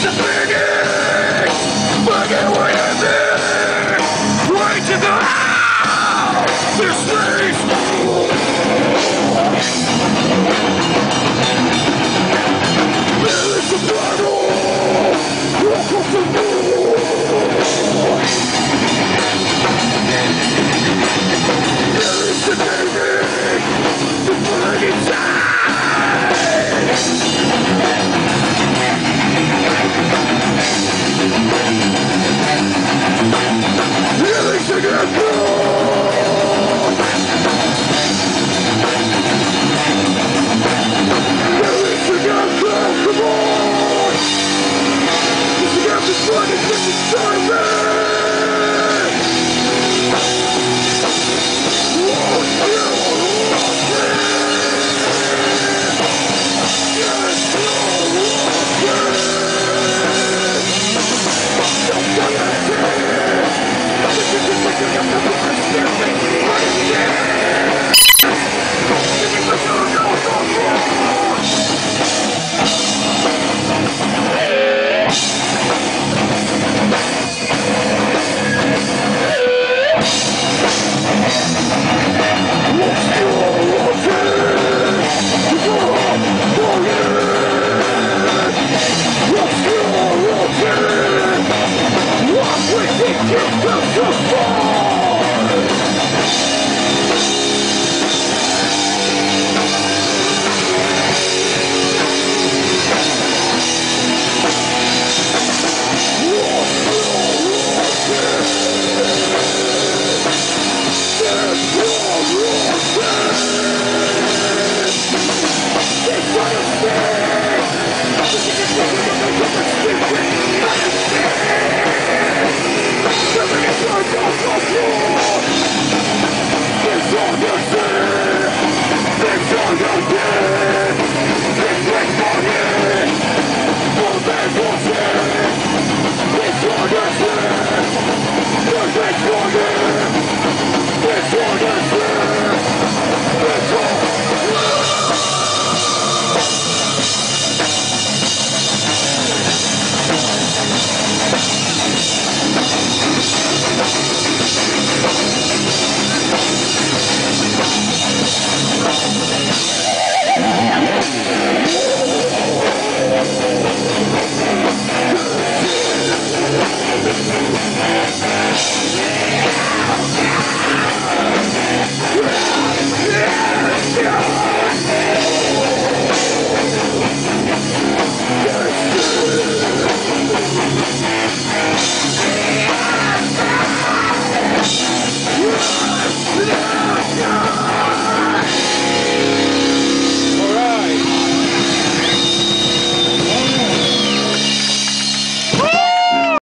It's a beginning! Fucking way! Way to go out! This place.